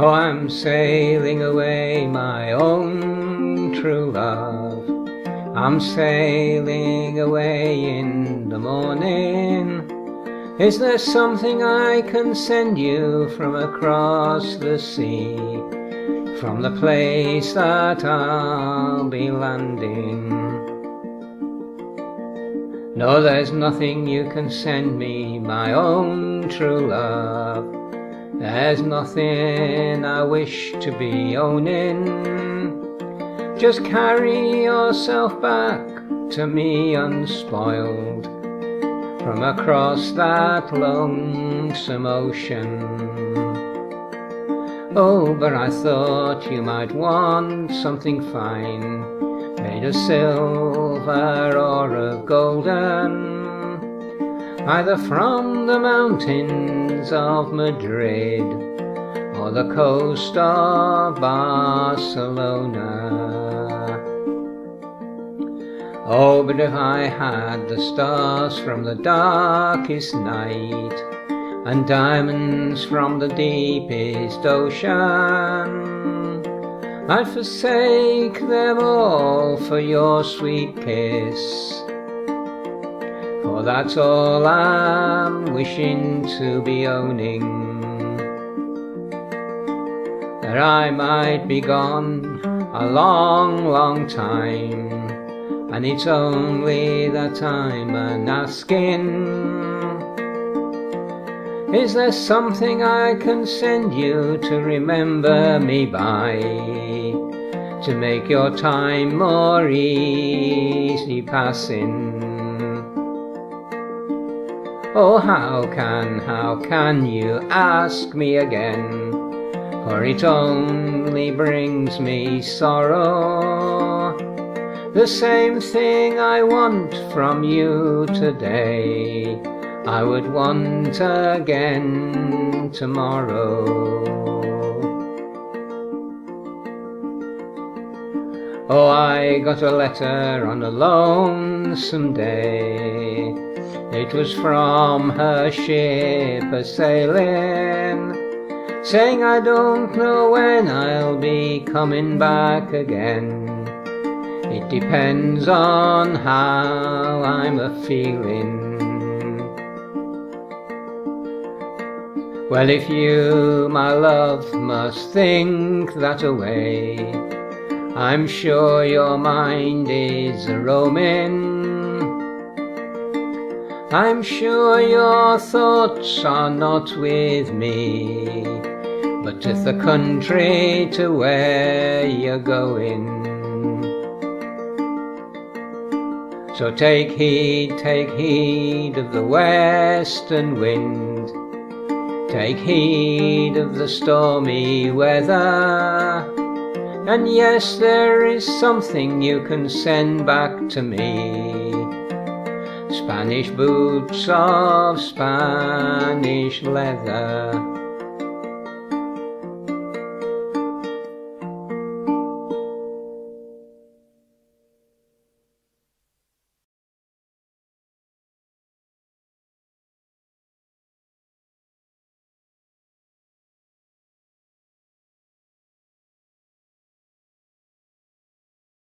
Oh, I'm sailing away, my own true love. I'm sailing away in the morning. Is there something I can send you from across the sea? From the place that I'll be landing? No, there's nothing you can send me, my own true love. There's nothing I wish to be owning. Just carry yourself back to me unspoiled from across that lonesome ocean. Oh, but I thought you might want something fine, made of silver or of golden either from the mountains of Madrid or the coast of Barcelona. Oh, but if I had the stars from the darkest night and diamonds from the deepest ocean, I'd forsake them all for your sweet kiss for that's all I'm wishing to be owning. That I might be gone a long, long time, and it's only that I'm an asking. Is there something I can send you to remember me by? To make your time more easy passing? Oh, how can, how can you ask me again? For it only brings me sorrow. The same thing I want from you today, I would want again tomorrow. Oh, I got a letter on a lonesome day it was from her ship a sailing, saying I don't know when I'll be coming back again. It depends on how I'm a feeling. Well, if you, my love, must think that away, I'm sure your mind is a roaming. I'm sure your thoughts are not with me, but to the country to where you're going. So take heed, take heed of the western wind, take heed of the stormy weather. And yes, there is something you can send back to me Spanish boots of Spanish leather